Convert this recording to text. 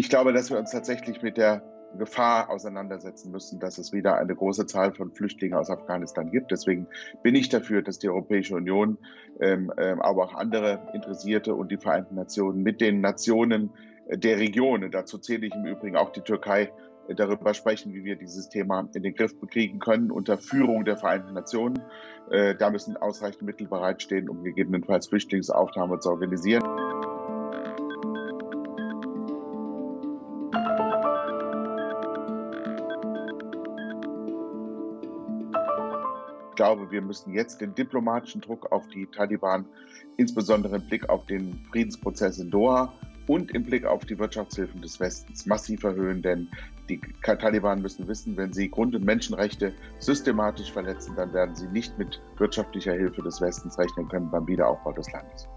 Ich glaube, dass wir uns tatsächlich mit der Gefahr auseinandersetzen müssen, dass es wieder eine große Zahl von Flüchtlingen aus Afghanistan gibt. Deswegen bin ich dafür, dass die Europäische Union, ähm, ähm, aber auch andere Interessierte und die Vereinten Nationen mit den Nationen der Region, dazu zähle ich im Übrigen auch die Türkei, darüber sprechen, wie wir dieses Thema in den Griff bekriegen können unter Führung der Vereinten Nationen. Äh, da müssen ausreichend Mittel bereitstehen, um gegebenenfalls Flüchtlingsaufnahme zu organisieren. Glaube, wir müssen jetzt den diplomatischen Druck auf die Taliban, insbesondere im Blick auf den Friedensprozess in Doha, und im Blick auf die Wirtschaftshilfen des Westens massiv erhöhen, denn die Taliban müssen wissen, wenn sie Grund- und Menschenrechte systematisch verletzen, dann werden sie nicht mit wirtschaftlicher Hilfe des Westens rechnen können beim Wiederaufbau des Landes.